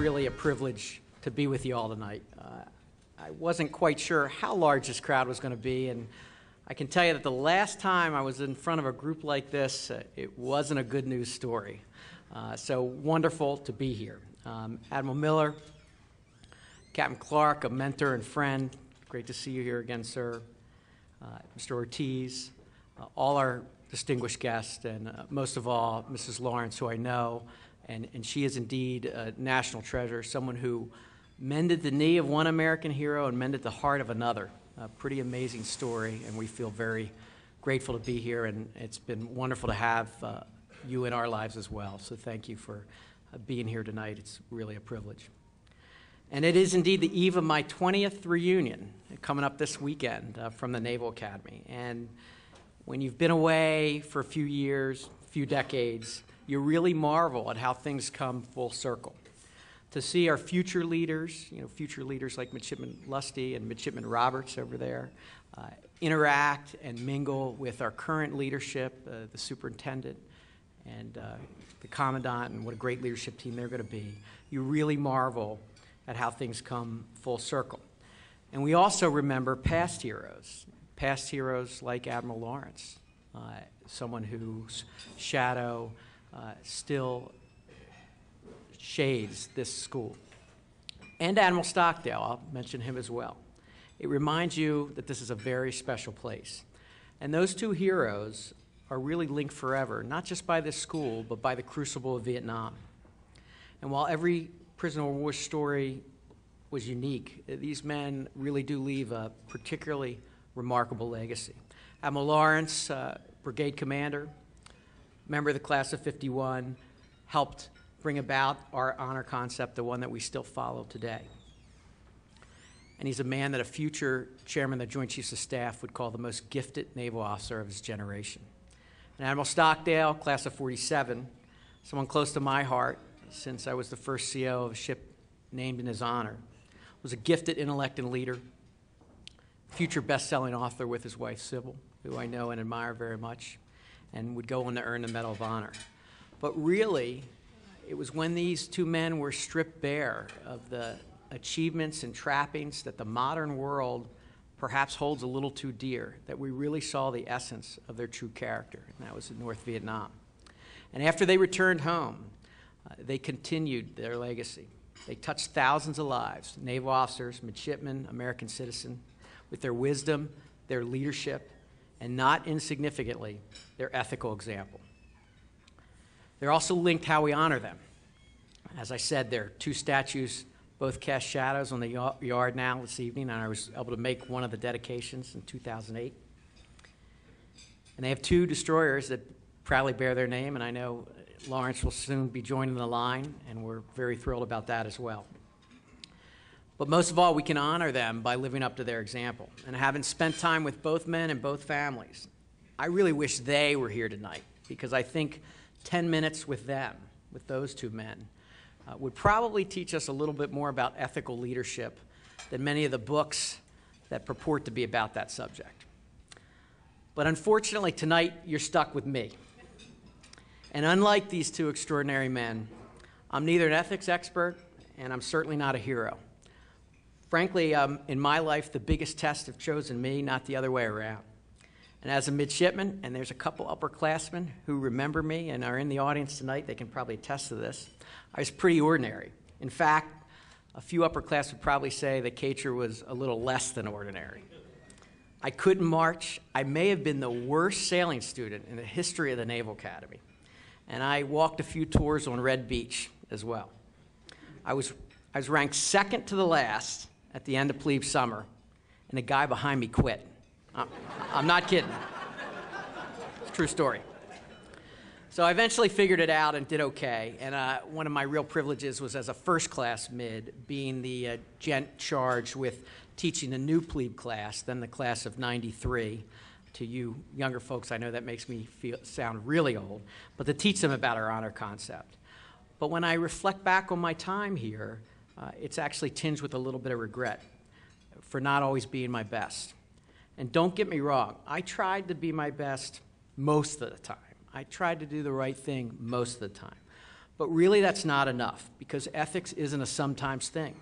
really a privilege to be with you all tonight. Uh, I wasn't quite sure how large this crowd was going to be, and I can tell you that the last time I was in front of a group like this, uh, it wasn't a good news story. Uh, so wonderful to be here. Um, Admiral Miller, Captain Clark, a mentor and friend, great to see you here again, sir. Uh, Mr. Ortiz, uh, all our distinguished guests, and uh, most of all, Mrs. Lawrence, who I know, and, and she is indeed a national treasure, someone who mended the knee of one American hero and mended the heart of another. A pretty amazing story, and we feel very grateful to be here, and it's been wonderful to have uh, you in our lives as well. So thank you for uh, being here tonight. It's really a privilege. And it is indeed the eve of my 20th reunion coming up this weekend uh, from the Naval Academy. And when you've been away for a few years, a few decades, you really marvel at how things come full circle. To see our future leaders, you know, future leaders like Midshipman Lusty and Midshipman Roberts over there, uh, interact and mingle with our current leadership, uh, the superintendent and uh, the commandant, and what a great leadership team they're going to be. You really marvel at how things come full circle. And we also remember past heroes, past heroes like Admiral Lawrence, uh, someone whose shadow uh, still shades this school. And Admiral Stockdale, I'll mention him as well. It reminds you that this is a very special place. And those two heroes are really linked forever, not just by this school, but by the crucible of Vietnam. And while every prisoner of war story was unique, these men really do leave a particularly remarkable legacy. Admiral Lawrence, uh, brigade commander, member of the class of 51, helped bring about our honor concept, the one that we still follow today. And he's a man that a future chairman of the Joint Chiefs of Staff would call the most gifted naval officer of his generation. And Admiral Stockdale, class of 47, someone close to my heart since I was the first CO of a ship named in his honor, was a gifted intellect and leader, future best-selling author with his wife Sybil, who I know and admire very much, and would go on to earn the Medal of Honor. But really, it was when these two men were stripped bare of the achievements and trappings that the modern world perhaps holds a little too dear that we really saw the essence of their true character, and that was in North Vietnam. And after they returned home, uh, they continued their legacy. They touched thousands of lives, naval officers, midshipmen, American citizens, with their wisdom, their leadership, and not insignificantly, their ethical example. They're also linked how we honor them. As I said, there are two statues both cast shadows on the yard now this evening, and I was able to make one of the dedications in 2008. And they have two destroyers that proudly bear their name, and I know Lawrence will soon be joining the line, and we're very thrilled about that as well. But most of all, we can honor them by living up to their example. And having spent time with both men and both families, I really wish they were here tonight because I think 10 minutes with them, with those two men, uh, would probably teach us a little bit more about ethical leadership than many of the books that purport to be about that subject. But unfortunately, tonight you're stuck with me. And unlike these two extraordinary men, I'm neither an ethics expert and I'm certainly not a hero. Frankly, um, in my life, the biggest tests have chosen me, not the other way around. And as a midshipman, and there's a couple upperclassmen who remember me and are in the audience tonight, they can probably attest to this, I was pretty ordinary. In fact, a few upperclassmen would probably say that Kacher was a little less than ordinary. I couldn't march. I may have been the worst sailing student in the history of the Naval Academy. And I walked a few tours on Red Beach as well. I was, I was ranked second to the last at the end of plebe summer, and the guy behind me quit. I'm not kidding. It's a true story. So I eventually figured it out and did okay. And uh, one of my real privileges was as a first class mid, being the uh, gent charged with teaching the new plebe class, then the class of 93. To you younger folks, I know that makes me feel, sound really old, but to teach them about our honor concept. But when I reflect back on my time here, uh, it's actually tinged with a little bit of regret for not always being my best. And don't get me wrong, I tried to be my best most of the time. I tried to do the right thing most of the time. But really, that's not enough because ethics isn't a sometimes thing.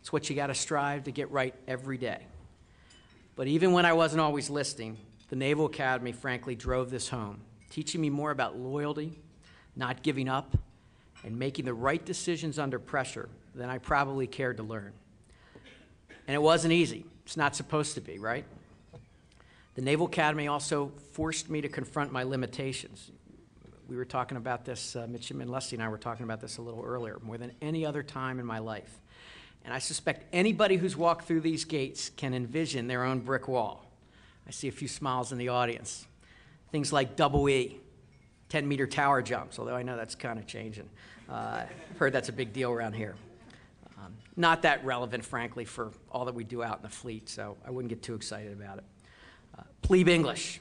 It's what you got to strive to get right every day. But even when I wasn't always listening, the Naval Academy frankly drove this home, teaching me more about loyalty, not giving up, and making the right decisions under pressure than I probably cared to learn. And it wasn't easy. It's not supposed to be, right? The Naval Academy also forced me to confront my limitations. We were talking about this, uh, Midshipman Leslie and I were talking about this a little earlier, more than any other time in my life. And I suspect anybody who's walked through these gates can envision their own brick wall. I see a few smiles in the audience. Things like double E, 10 meter tower jumps, although I know that's kind of changing. Uh, I've heard that's a big deal around here. Um, not that relevant, frankly, for all that we do out in the fleet, so I wouldn't get too excited about it. Uh, plebe English,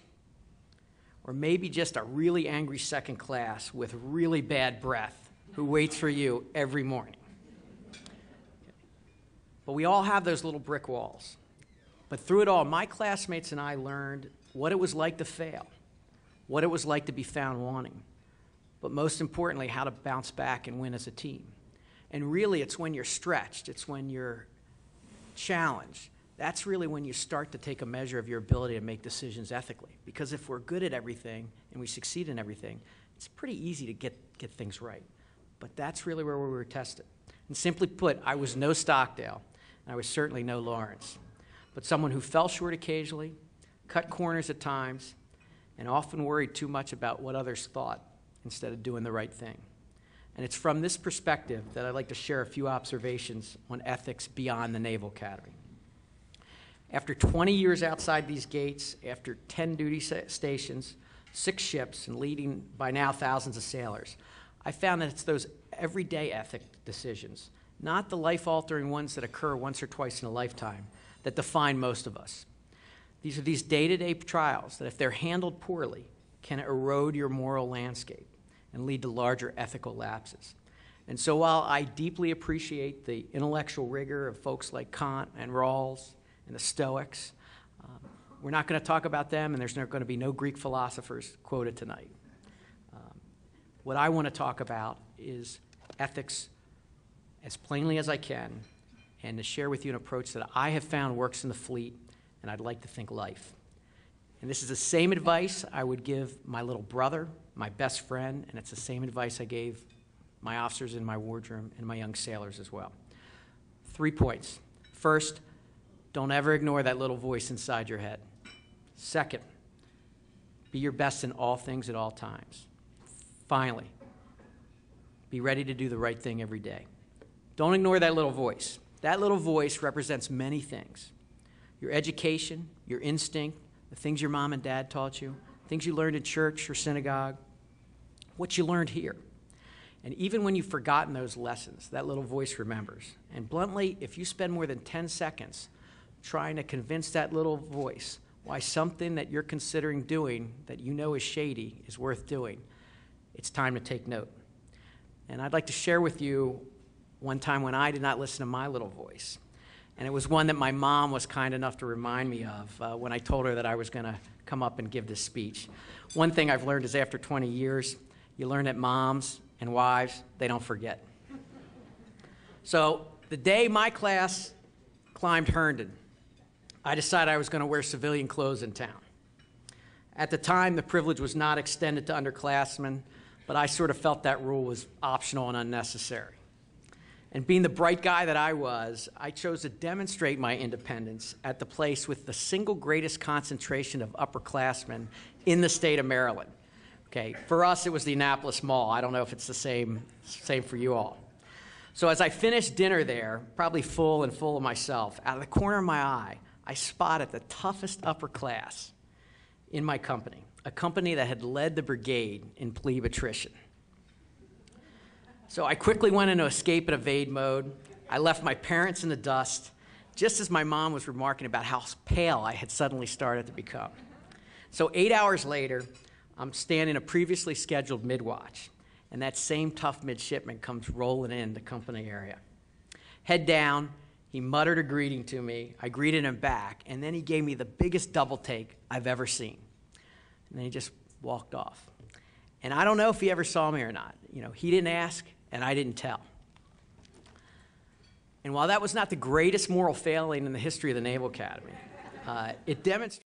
or maybe just a really angry second class with really bad breath who waits for you every morning. But we all have those little brick walls. But through it all, my classmates and I learned what it was like to fail, what it was like to be found wanting, but most importantly, how to bounce back and win as a team. And really, it's when you're stretched, it's when you're challenged. That's really when you start to take a measure of your ability to make decisions ethically. Because if we're good at everything and we succeed in everything, it's pretty easy to get, get things right. But that's really where we were tested. And simply put, I was no Stockdale, and I was certainly no Lawrence, but someone who fell short occasionally, cut corners at times, and often worried too much about what others thought instead of doing the right thing. And it's from this perspective that I'd like to share a few observations on ethics beyond the Naval Academy. After 20 years outside these gates, after 10 duty stations, six ships, and leading by now thousands of sailors, I found that it's those everyday ethic decisions, not the life altering ones that occur once or twice in a lifetime, that define most of us. These are these day to day trials that, if they're handled poorly, can erode your moral landscape and lead to larger ethical lapses. And so, while I deeply appreciate the intellectual rigor of folks like Kant and Rawls and the Stoics, um, we're not going to talk about them, and there's going to be no Greek philosophers quoted tonight. Um, what I want to talk about is ethics as plainly as I can and to share with you an approach that I have found works in the fleet and I'd like to think life. And this is the same advice I would give my little brother, my best friend, and it's the same advice I gave my officers in my wardroom and my young sailors as well. Three points. First, don't ever ignore that little voice inside your head. Second, be your best in all things at all times. Finally, be ready to do the right thing every day. Don't ignore that little voice. That little voice represents many things your education, your instinct, the things your mom and dad taught you, things you learned in church or synagogue, what you learned here. And even when you've forgotten those lessons, that little voice remembers. And bluntly, if you spend more than 10 seconds trying to convince that little voice why something that you're considering doing that you know is shady is worth doing, it's time to take note. And I'd like to share with you one time when I did not listen to my little voice. And it was one that my mom was kind enough to remind me of uh, when I told her that I was going to come up and give this speech. One thing I've learned is after 20 years, you learn that moms and wives, they don't forget. So the day my class climbed Herndon, I decided I was going to wear civilian clothes in town. At the time, the privilege was not extended to underclassmen, but I sort of felt that rule was optional and unnecessary. And being the bright guy that I was, I chose to demonstrate my independence at the place with the single greatest concentration of upperclassmen in the state of Maryland. Okay, for us, it was the Annapolis Mall. I don't know if it's the same, same for you all. So as I finished dinner there, probably full and full of myself, out of the corner of my eye, I spotted the toughest upper class in my company a company that had led the brigade in plebe attrition. So I quickly went into escape and evade mode. I left my parents in the dust, just as my mom was remarking about how pale I had suddenly started to become. So, eight hours later, I'm standing a previously scheduled midwatch, and that same tough midshipman comes rolling in the company area. Head down, he muttered a greeting to me. I greeted him back, and then he gave me the biggest double take I've ever seen. And then he just walked off. And I don't know if he ever saw me or not. You know, he didn't ask, and I didn't tell. And while that was not the greatest moral failing in the history of the Naval Academy, uh, it demonstrates.